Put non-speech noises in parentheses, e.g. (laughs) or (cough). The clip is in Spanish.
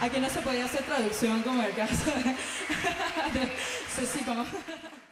Aquí no se podía hacer traducción como el caso de Ceci (laughs)